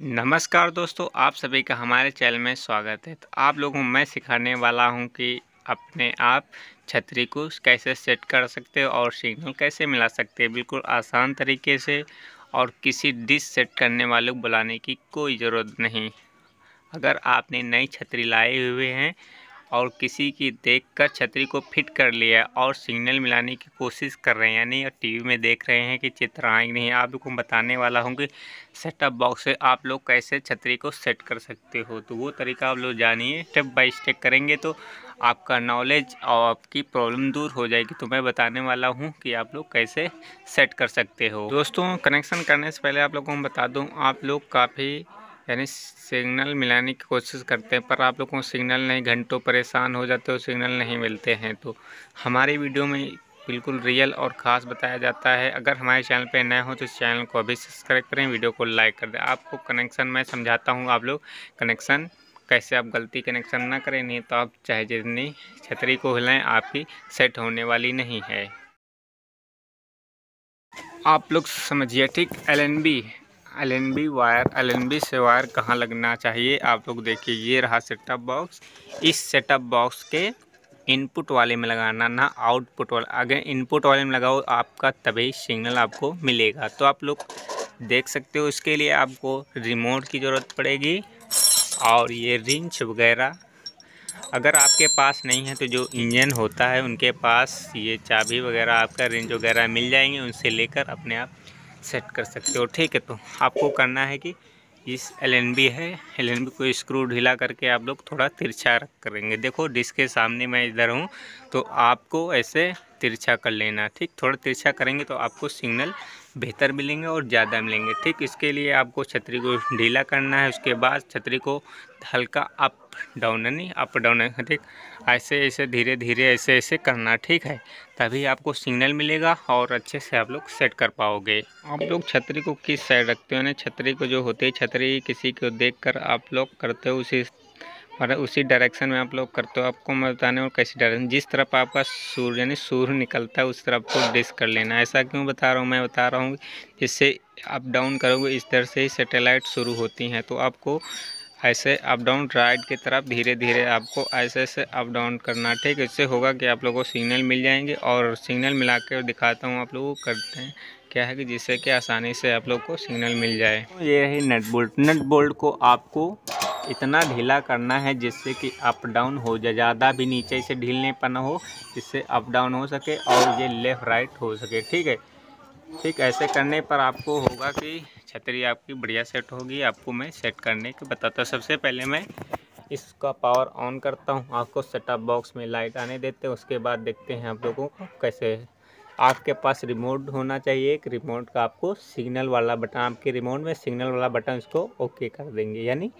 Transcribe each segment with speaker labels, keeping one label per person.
Speaker 1: नमस्कार दोस्तों, आप सभी का हमारे चैनल में स्वागत है। तो आप लोगों मैं सिखाने वाला हूँ कि अपने आप छतरी को कैसे सेट कर सकते हो और सिग्नल कैसे मिला सकते हैं। बिल्कुल आसान तरीके से और किसी डिश सेट करने वाले को बुलाने की कोई ज़रूरत नहीं। अगर आपने नई छतरी लाए हुए हैं और किसी की देखकर छतरी को फिट कर लिया और सिग्नल मिलाने की कोशिश कर रहे हैं। यानी टीवी में देख रहे हैं कि चित्र आएँगे नहीं। आप लोग को बताने वाला हूँ कि सेटअप बॉक्स से आप लोग कैसे छतरी को सेट कर सकते हो। तो वो तरीका आप लोग जानिए। स्टेप बाय स्टेप करेंगे तो आपका नॉलेज और आपकी प्रॉब्लम दूर हो जाएगी। तो मैं बताने वाला हूँ कि आप लोग कैसे सेट कर सकते हो। दोस्तों कनेक्शन करने से पहले आप लोगों को बता दूँ, आप लोग काफ़ी यानी सिग्नल मिलाने की कोशिश करते हैं, पर आप लोगों को सिग्नल नहीं, घंटों परेशान हो जाते हो, सिग्नल नहीं मिलते हैं। तो हमारी वीडियो में बिल्कुल रियल और ख़ास बताया जाता है। अगर हमारे चैनल पर नए हो तो इस चैनल को अभी सब्सक्राइब करें, वीडियो को लाइक कर दें। आपको कनेक्शन मैं समझाता हूँ आप लोग, कनेक्शन कैसे आप गलती कनेक्शन ना करें, नहीं तो आप चाहे जितनी छतरी को हिलाएँ, आपकी सेट होने वाली नहीं है। आप लोग समझिए, ठीक? एलएनबी एलएनबी वायर एलएनबी से वायर कहाँ लगना चाहिए? आप लोग देखिए, ये रहा सेटअप बॉक्स इस सेटअप बॉक्स के इनपुट वाले में लगाना, ना आउटपुट वाले। अगर इनपुट वाले में लगाओ, आपका तभी सिग्नल आपको मिलेगा। तो आप लोग देख सकते हो, इसके लिए आपको रिमोट की ज़रूरत पड़ेगी और ये रिंच वगैरह। अगर आपके पास नहीं है तो जो इंजन होता है, उनके पास ये चाबी वगैरह, आपका रिंच वगैरह मिल जाएँगे, उनसे लेकर अपने आप सेट कर सकते हो। ठीक है तो आपको करना है कि इस एलएनबी है। एलएनबी को स्क्रू ढीला करके आप लोग थोड़ा तिरछा करेंगे। देखो डिस्क के सामने मैं इधर हूँ तो आपको ऐसे तिरछा कर लेना। ठीक, थोड़ा तिरछा करेंगे तो आपको सिग्नल बेहतर मिलेंगे और ज़्यादा मिलेंगे। ठीक, इसके लिए आपको छतरी को ढीला करना है। उसके बाद छतरी को हल्का अप डाउन यानी अप डाउन है ठीक? ऐसे ऐसे, धीरे धीरे, ऐसे ऐसे करना ठीक है, तभी आपको सिग्नल मिलेगा और अच्छे से आप लोग सेट कर पाओगे। आप लोग छतरी को किस साइड रखते हो ना, छतरी को जो होती है, छतरी किसी को देखकर आप लोग करते हो उसी और उसी डायरेक्शन में आप लोग करते हो, आपको मैं बताने और कैसी डायरेक्शन जिस तरफ़ आपका सूर्य यानी सूर्य निकलता है, उस तरफ़ को डिस कर लेना ऐसा क्यों बता रहा हूँ, मैं बता रहा हूँ, जिससे अप डाउन करोगे, इस तरह से ही सेटेलाइट शुरू होती हैं तो आपको ऐसे अप डाउन राइट की तरफ़ धीरे धीरे आपको ऐसे ऐसे अप डाउन करना, ठीक इससे होगा कि आप लोगों को सिग्नल मिल जाएँगे और सिग्नल मिला कर दिखाता हूँ आप लोगों को करते हैं क्या है कि जिससे कि आसानी से आप लोग को सिग्नल मिल जाए। ये है नट बोल्ट नट बोल्ट को आपको इतना ढीला करना है जिससे कि अप डाउन हो जाए। ज़्यादा भी नीचे से ढीलने पर ना हो जिससे अप डाउन हो सके और ये लेफ़्ट राइट हो सके, ठीक है? ठीक, ऐसे करने पर आपको होगा कि छतरी आपकी बढ़िया सेट होगी, आपको मैं सेट करने के बताता हूँ। सबसे पहले मैं इसका पावर ऑन करता हूँ। आपको सेटअप बॉक्स में लाइट आने देते हैं, उसके बाद देखते हैं आप लोगों को कैसे आपके पास रिमोट होना चाहिए, एक रिमोट का आपको सिग्नल वाला बटन आपके रिमोट में सिग्नल वाला बटन इसको ओके कर देंगे, यानी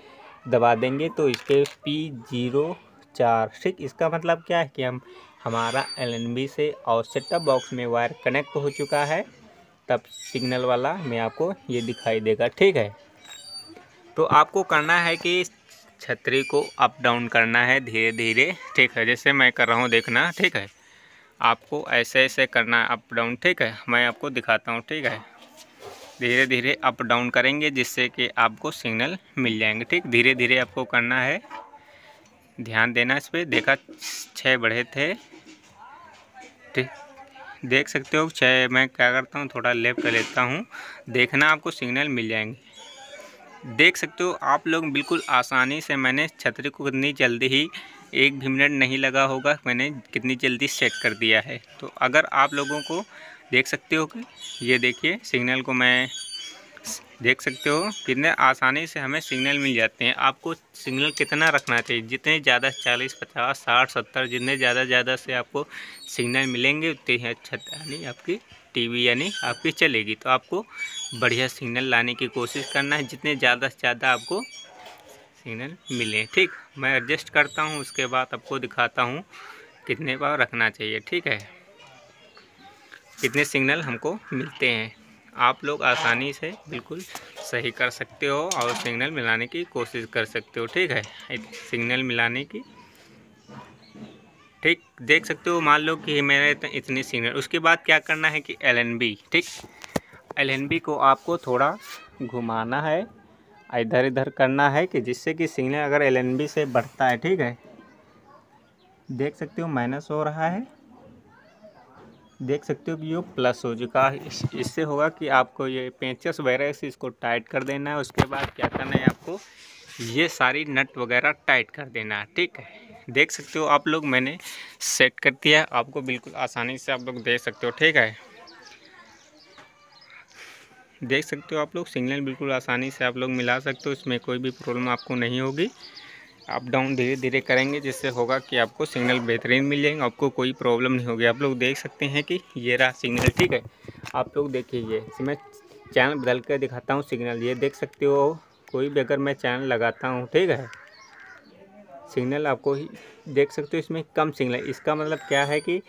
Speaker 1: दबा देंगे तो इसके पी ज़ीरो चार, ठीक? इसका मतलब क्या है कि हम, हमारा एलएनबी से और सेटअप बॉक्स में वायर कनेक्ट हो चुका है। तब सिग्नल वाला में आपको ये दिखाई देगा, ठीक है? तो आपको करना है कि छतरी को अप डाउन करना है धीरे धीरे ठीक है? जैसे मैं कर रहा हूँ देखना, ठीक है? आपको ऐसे ऐसे करना है अप डाउन, ठीक है? मैं आपको दिखाता हूँ, ठीक है? धीरे धीरे अप डाउन करेंगे जिससे कि आपको सिग्नल मिल जाएँगे, ठीक? धीरे धीरे आपको करना है। ध्यान देना इस पर देखा छः बढ़े थे, ठीक? देख सकते हो, चाहे मैं क्या करता हूँ, थोड़ा लेफ़्ट कर लेता हूँ, देखना आपको सिग्नल मिल जाएँगे। देख सकते हो, आप लोग बिल्कुल आसानी से मैंने छतरी को कितनी जल्दी ही एक भी मिनट नहीं लगा होगा, मैंने कितनी जल्दी सेट कर दिया है। तो अगर आप लोगों को देख सकते हो कि ये देखिए सिग्नल को मैं देख सकते हो कितने आसानी से हमें सिग्नल मिल जाते हैं। आपको सिग्नल कितना रखना चाहिए? जितने ज़्यादा चालीस, पचास, साठ, सत्तर, जितने ज़्यादा ज़्यादा से आपको सिग्नल मिलेंगे, उतने ही अच्छा यानी आपकी टीवी यानी आपकी चलेगी। तो आपको बढ़िया सिग्नल लाने की कोशिश करना है। जितने ज़्यादा से ज़्यादा आपको सिग्नल मिले, ठीक? मैं एडजस्ट करता हूँ, उसके बाद आपको दिखाता हूँ कितने बार रखना चाहिए, ठीक है? कितने सिग्नल हमको मिलते हैं। आप लोग आसानी से बिल्कुल सही कर सकते हो और सिग्नल मिलाने की कोशिश कर सकते हो, ठीक है? सिग्नल मिलाने की, ठीक? देख सकते हो, मान लो कि मेरे इतनी सिग्नल। उसके बाद क्या करना है कि एलएनबी ठीक? एलएनबी को आपको थोड़ा घुमाना है, इधर इधर करना है कि जिससे कि सिग्नल अगर एलएनबी से बढ़ता है, ठीक है? देख सकते हो माइनस हो रहा है। देख सकते हो कि ये प्लस हो चुका है। इससे होगा कि आपको ये पेंचस वगैरह से इसको टाइट कर देना है। उसके बाद क्या करना है आपको, ये सारी नट वगैरह टाइट कर देना है, ठीक है? देख सकते हो आप लोग, मैंने सेट कर दिया आपको बिल्कुल आसानी से आप लोग देख सकते हो, ठीक है? देख सकते हो आप लोग सिग्नल बिल्कुल आसानी से आप लोग मिला सकते हो। इसमें कोई भी प्रॉब्लम आपको नहीं होगी। अप डाउन धीरे धीरे करेंगे, जिससे होगा कि आपको सिग्नल बेहतरीन मिल जाएँगे, आपको कोई प्रॉब्लम नहीं होगी। आप लोग देख सकते हैं कि ये रहा सिग्नल, ठीक है? आप लोग देखिए मैं चैनल बदल कर दिखाता हूँ सिग्नल। ये देख सकते हो, कोई भी अगर मैं चैनल लगाता हूँ, ठीक है? सिग्नल आपको ही देख सकते हो, इसमें कम सिग्नल इसका मतलब क्या है कि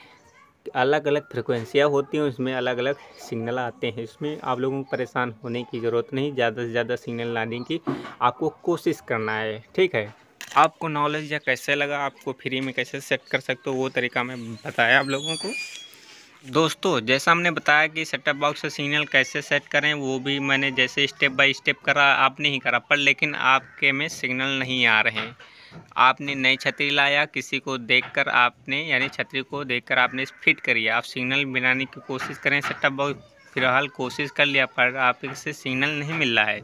Speaker 1: अलग अलग फ्रिक्वेंसियाँ होती हैं, उसमें अलग अलग सिग्नल आते हैं। इसमें आप लोगों को परेशान होने की ज़रूरत नहीं, ज़्यादा से ज़्यादा सिग्नल लाने की आपको कोशिश करना है, ठीक है? आपको नॉलेज या कैसे लगा, आपको फ्री में कैसे सेट कर सकते हो, वो तरीका मैं बताया आप लोगों को। दोस्तों, जैसा हमने बताया कि सेटअप बॉक्स से सिग्नल कैसे सेट करें, वो भी मैंने जैसे स्टेप बाय स्टेप करा, आपने ही करा, पर लेकिन आपके में सिग्नल नहीं आ रहे हैं। आपने नई छतरी लाया, किसी को देखकर आपने, यानी छतरी को देखकर आपने फिट करी, आप सिग्नल बनाने की कोशिश करें सेटअप बॉक्स फ़िलहाल कोशिश कर लिया, पर आप इससे सिग्नल नहीं मिल रहा है।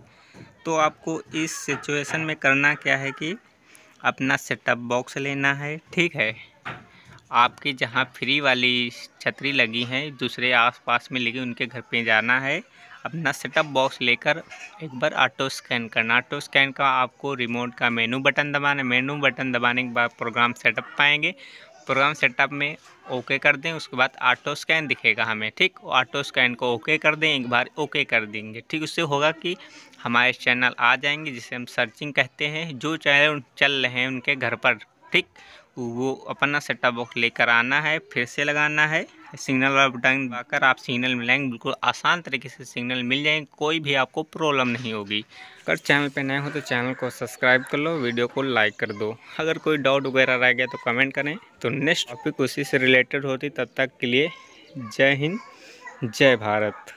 Speaker 1: तो आपको इस सिचुएशन में करना क्या है कि अपना सेटअप बॉक्स लेना है, ठीक है? आपके जहाँ फ्री वाली छतरी लगी है, दूसरे आसपास में लगी उनके घर पे जाना है। अपना सेटअप बॉक्स लेकर एक बार ऑटो स्कैन करना। ऑटो स्कैन का आपको रिमोट का मेनू बटन दबाना मेनू बटन दबाने के बाद प्रोग्राम सेटअप पाएँगे। प्रोग्राम सेटअप में ओके कर दें, उसके बाद ऑटो स्कैन दिखेगा हमें, ठीक? ऑटो स्कैन को ओके कर दें, एक बार ओके कर देंगे, ठीक? उससे होगा कि हमारे चैनल आ जाएँगे, जिसे हम सर्चिंग कहते हैं, जो चैनल चल रहे हैं उनके घर पर, ठीक? वो अपना सेटअप बॉक्स लेकर आना है, फिर से लगाना है। सिग्नल वाला बटन दबाकर आप सिग्नल मिलाएँगे, बिल्कुल आसान तरीके से सिग्नल मिल जाएँगे, कोई भी आपको प्रॉब्लम नहीं होगी। अगर चैनल पर नए हो तो चैनल को सब्सक्राइब कर लो, वीडियो को लाइक कर दो। अगर कोई डाउट वगैरह रह गया तो कमेंट करें। तो नेक्स्ट टॉपिक उसी से रिलेटेड होती, तब तक के लिए जय हिंद, जय भारत।